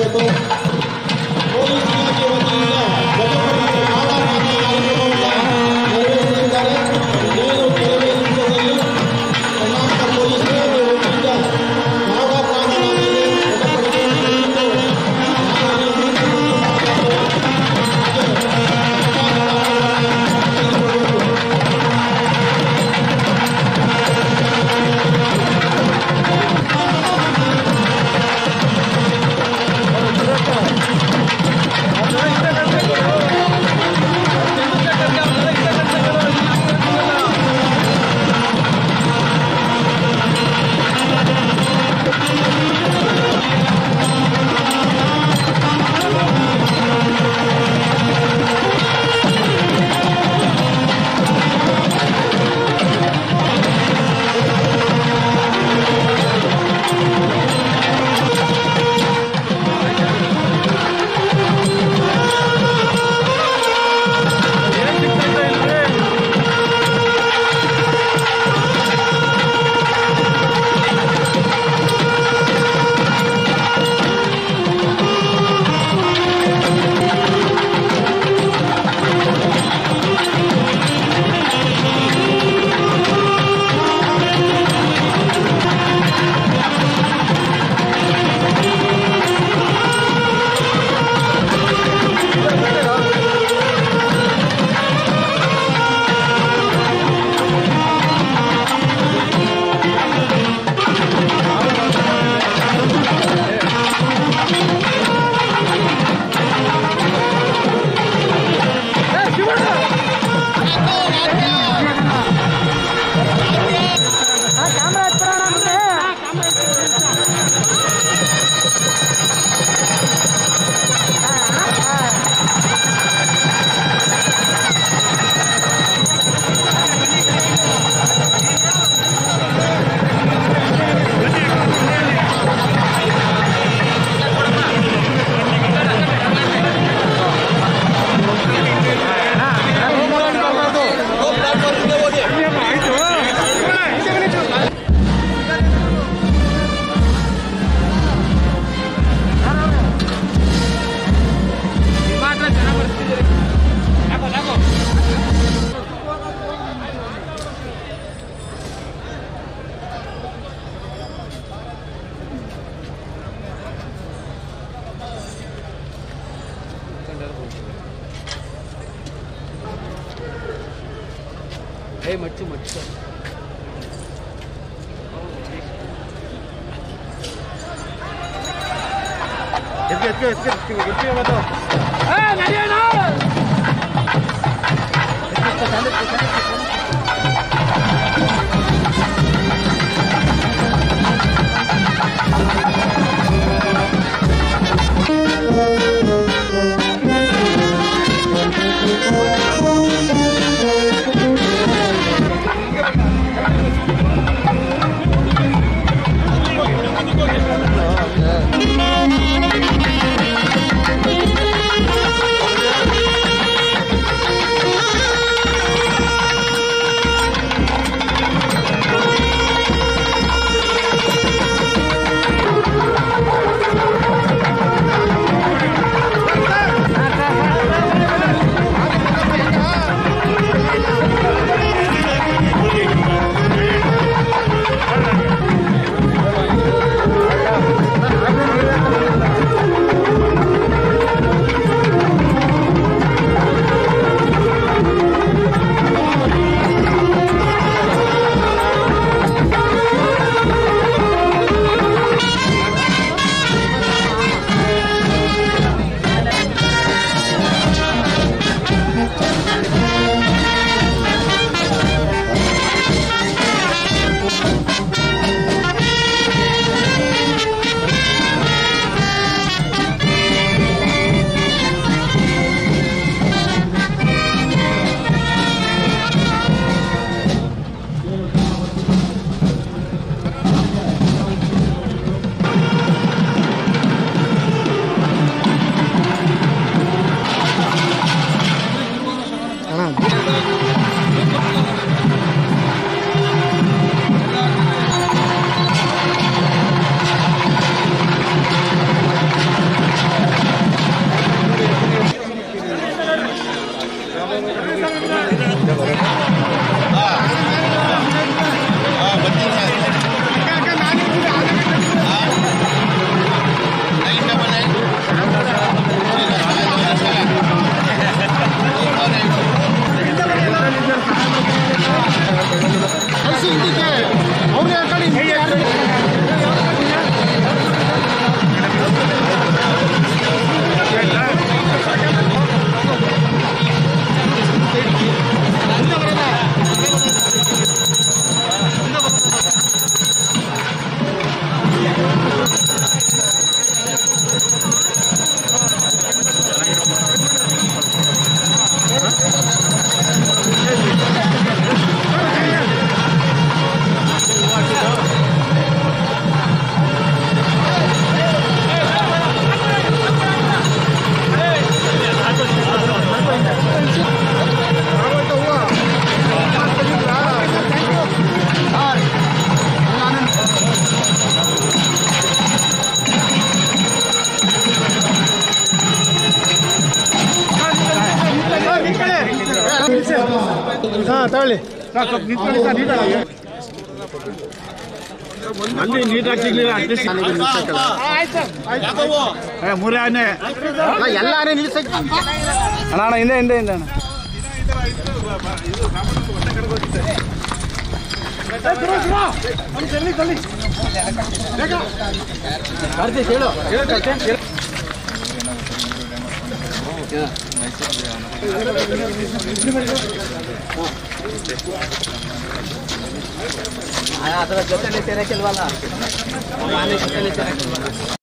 りがとう。એ મરચું મરચું Let's get, let's get, let's get, let's get, let's get, let's get, let's get, ತಗೊಳ್ಳಿ. ಅಲ್ಲಿ ನೀಟಾಗಿ. ಸಿಗ್ಲಿಲ್ಲ ಅಟ್ಲೀಸ್ಟ್ ಮೂರೇ ಆನೆ. ಎಲ್ಲ ಆನೆ ನಿಲ್ಸಕ್ಕೆ ಅಣ್ಣ ಅಣ್ಣ ಹಿಂದೆ ಹಿಂದೆ ಹಿಂದೆ ಅಣ್ಣ. ಅದರ ಜೊತೆಲಿ ಸೇರಕ್ಕಿಲ್ವಲ್ಲ ಆನೆ ಜೊತೆಲಿ ಸೇರಕ್ಕಿಲ್ವಲ್ಲ